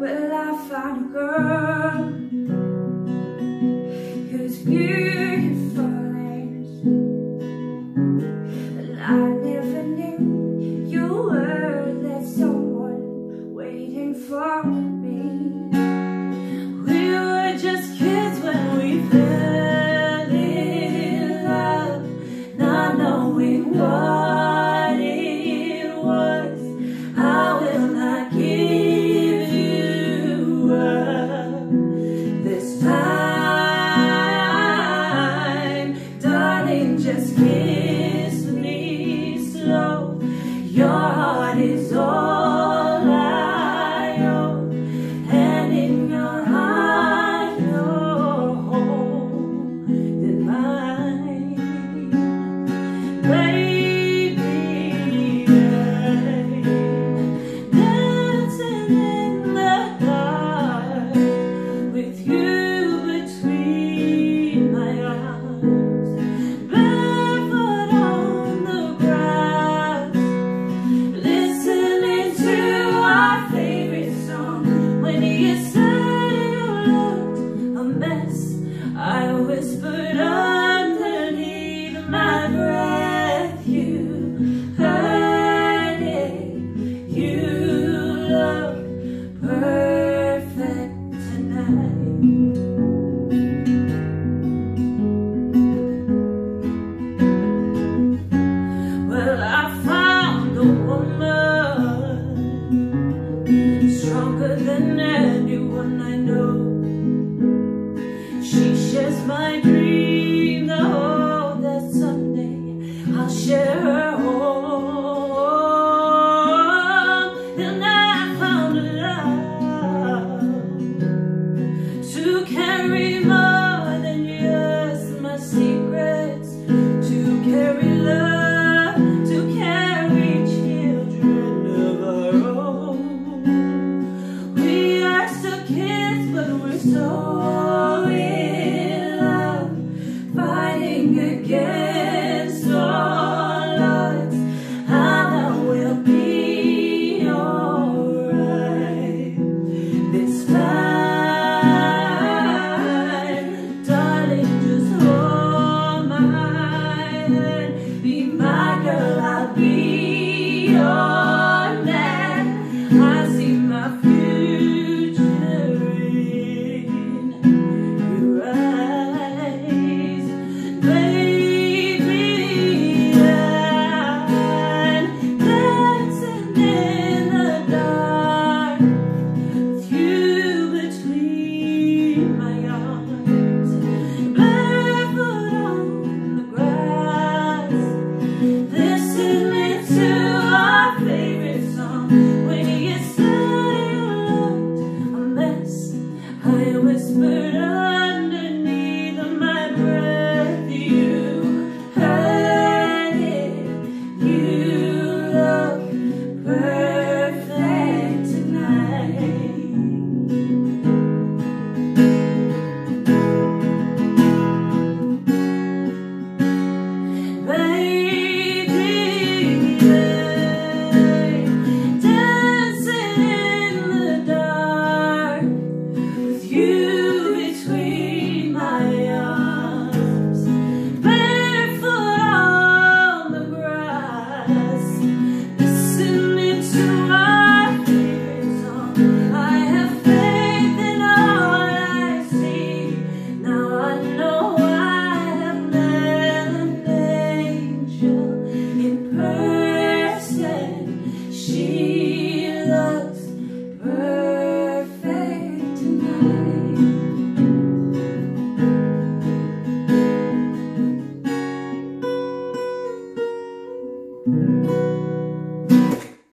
will I find a girl who's beautiful and I never knew you were that someone waiting for me. We were just kids when we fell in love, not knowing what. is all. whisper kiss, but we're so. in my good.